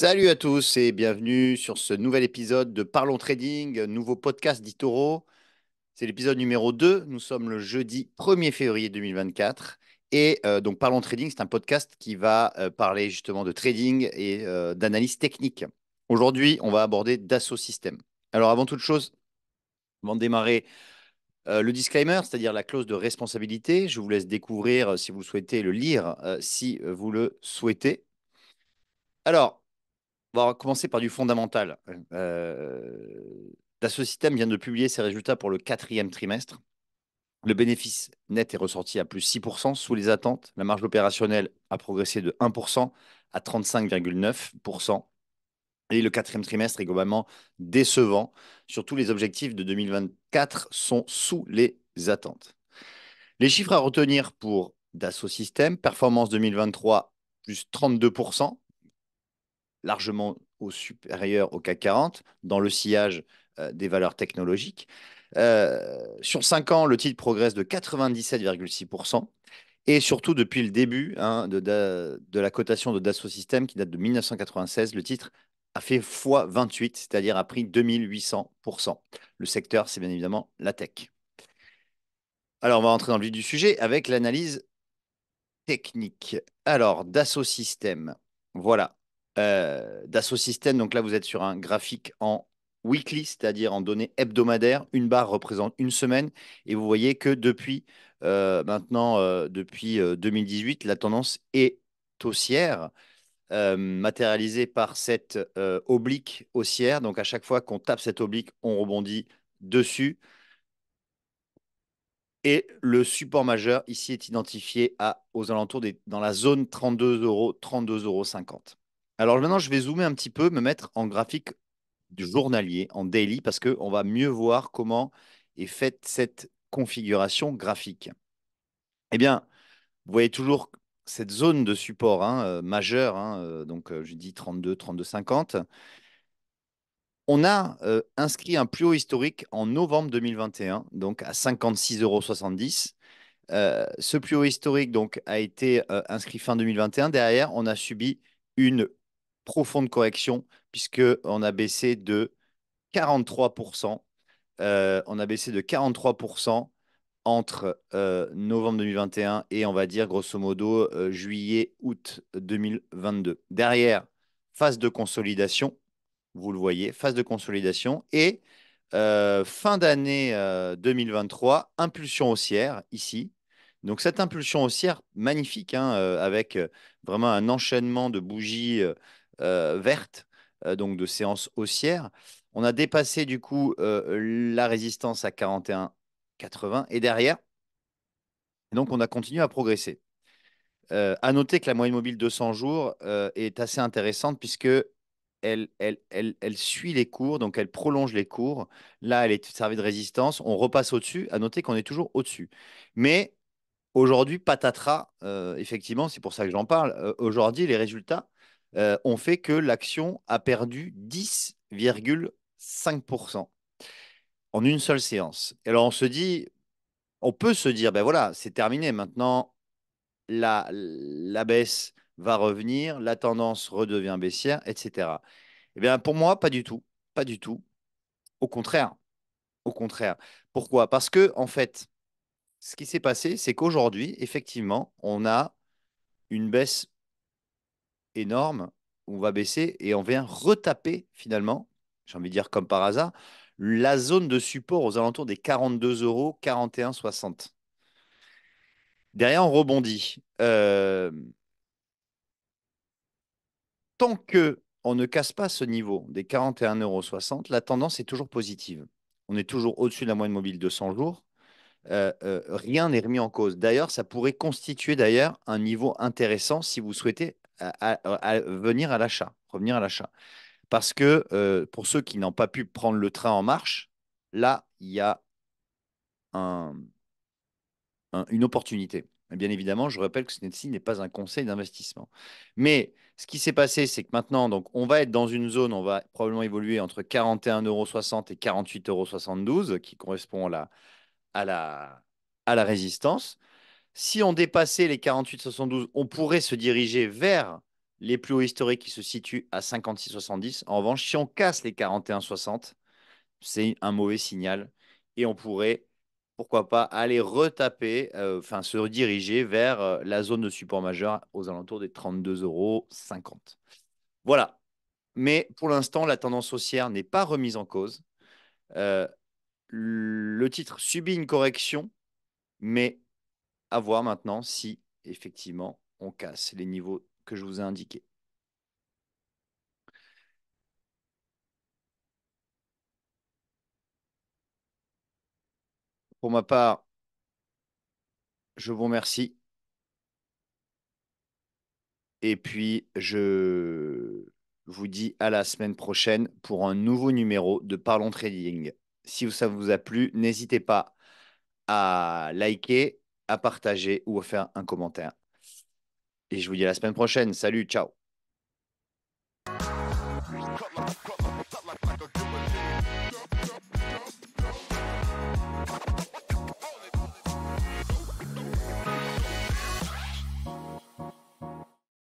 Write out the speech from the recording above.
Salut à tous et bienvenue sur ce nouvel épisode de Parlons Trading, nouveau podcast d'Itoro. C'est l'épisode numéro 2. Nous sommes le jeudi 1er février 2024. Et euh, donc Parlons Trading, c'est un podcast qui va euh, parler justement de trading et euh, d'analyse technique. Aujourd'hui, on va aborder Dassault Systèmes. Alors avant toute chose, avant de démarrer le disclaimer, c'est-à-dire la clause de responsabilité, je vous laisse découvrir si vous le souhaitez le lire, si vous le souhaitez. Alors, on va commencer par du fondamental. Euh, Dassault Systèmes vient de publier ses résultats pour le quatrième trimestre. Le bénéfice net est ressorti à plus 6% sous les attentes. La marge opérationnelle a progressé de 1% à 35,9%. Et le quatrième trimestre est globalement décevant. Surtout les objectifs de 2024 sont sous les attentes. Les chiffres à retenir pour Dassault Systèmes, performance 2023 plus 32%, largement au supérieur au CAC 40 dans le sillage euh, des valeurs technologiques. Euh, sur 5 ans, le titre progresse de 97,6%. Et surtout, depuis le début hein, de, de, la cotation de Dassault Systèmes, qui date de 1996, le titre a fait x28, c'est-à-dire a pris 2800%. Le secteur, c'est bien évidemment la tech. Alors, on va entrer dans le vif du sujet avec l'analyse technique. Alors, Dassault Systèmes, voilà. Euh, Dassault donc là, vous êtes sur un graphique en weekly, c'est-à-dire en données hebdomadaires. Une barre représente une semaine. Et vous voyez que depuis euh, maintenant, euh, depuis 2018, la tendance est haussière, matérialisée par cette oblique haussière. Donc à chaque fois qu'on tape cette oblique, on rebondit dessus. Et le support majeur ici est identifié aux alentours dans la zone 32 euros, 32,50 euros. Alors maintenant, je vais zoomer un petit peu, me mettre en graphique du journalier, en daily, parce qu'on va mieux voir comment est faite cette configuration graphique. Eh bien, vous voyez toujours cette zone de support hein, euh, majeure, hein, euh, donc euh, je dis 32, 32, 50. On a inscrit un plus haut historique en novembre 2021, donc à 56,70 euros. ce plus haut historique donc, a été inscrit fin 2021. Derrière, on a subi une profonde correction, puisqu'on a baissé de 43%. Euh, on a baissé de 43% entre euh, novembre 2021 et on va dire grosso modo euh, juillet-août 2022. Derrière, phase de consolidation, vous le voyez, phase de consolidation et fin d'année 2023, impulsion haussière ici. Donc cette impulsion haussière magnifique, hein, avec vraiment un enchaînement de bougies euh, verte, euh, donc de séance haussière. On a dépassé du coup euh, la résistance à 41,80 et derrière, donc on a continué à progresser. à noter que la moyenne mobile 200 jours est assez intéressante puisque elle, elle, elle, elle, suit les cours, donc elle prolonge les cours. Là, elle est servie de résistance. On repasse au-dessus. À noter qu'on est toujours au-dessus. Mais aujourd'hui, patatras, effectivement, c'est pour ça que j'en parle. aujourd'hui, les résultats euh, ont fait que l'action a perdu 10,5% en une seule séance. Alors on se dit, on peut se dire, ben voilà, c'est terminé. Maintenant, la, la baisse va revenir, la tendance redevient baissière, etc. Eh bien, pour moi, pas du tout. Pas du tout. Au contraire. Au contraire. Pourquoi? Parce que, en fait, ce qui s'est passé, c'est qu'aujourd'hui, effectivement, on a une baisse énorme, on va baisser et on vient retaper finalement, j'ai envie de dire comme par hasard, la zone de support aux alentours des 42 euros, 41,60. Derrière, on rebondit. Euh, tant que on ne casse pas ce niveau des 41,60 euros, la tendance est toujours positive. On est toujours au-dessus de la moyenne mobile de 100 jours. Euh, euh, rien n'est remis en cause. D'ailleurs, ça pourrait constituer d'ailleurs un niveau intéressant si vous souhaitez à, venir à l'achat, revenir à l'achat. Parce que euh, pour ceux qui n'ont pas pu prendre le train en marche, là, il y a un, une opportunité. bien évidemment, je rappelle que ce n'est pas un conseil d'investissement. Mais ce qui s'est passé, c'est que maintenant, donc, on va être dans une zone, on va probablement évoluer entre 41,60 euros et 48,72 euros, qui correspond à à la résistance. Si on dépassait les 48,72, on pourrait se diriger vers les plus hauts historiques qui se situent à 56,70. En revanche, si on casse les 41,60, c'est un mauvais signal et on pourrait, pourquoi pas, aller retaper, euh, enfin se rediriger vers euh, la zone de support majeur aux alentours des 32,50 euros. Voilà. Mais pour l'instant, la tendance haussière n'est pas remise en cause. Euh, le titre subit une correction, mais à voir maintenant si effectivement on casse les niveaux que je vous ai indiqués. Pour ma part, je vous remercie. Et puis, je vous dis à la semaine prochaine pour un nouveau numéro de Parlons Trading. Si ça vous a plu, n'hésitez pas à liker, à partager ou à faire un commentaire. Et je vous dis à la semaine prochaine. Salut, ciao.